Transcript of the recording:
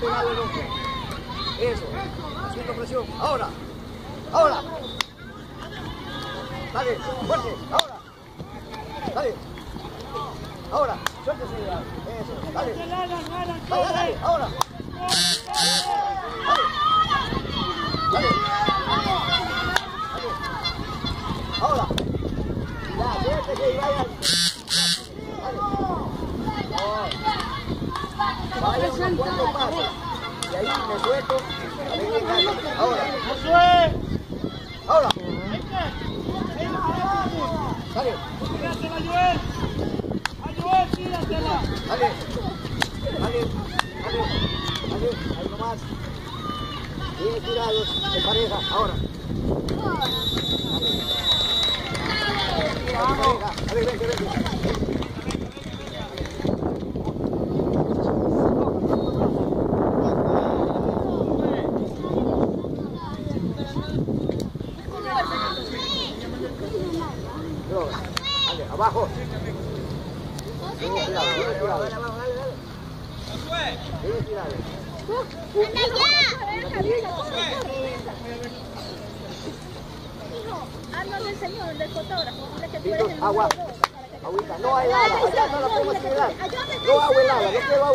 Pegarle el ojo. Eso. Haciendo presión. Ahora. Ahora. Dale, fuerte. Ahora. Dale. Ahora. Suéltese. Eso. Dale. Dale, dale. Ahora. Dale. Dale. Ahora. Ya, déjate que vaya. Dale. Vaya unos cuantos pasos. Y ahí me suelto. Ahí me caigo. Ahora. Ahora. Dale. Dale. Dale. Dale. Dale. Ahí nomás. Bien tirados. Pareja. Ahora. No, dale, abajo. Bien tirado, bien tirado. Bien tirado. Ah, no le enseñó el del fotógrafo. Que tú eres el agua. Agüita. No hay helada. Allá no la podemos tirar. No agua helada. Yo quiero.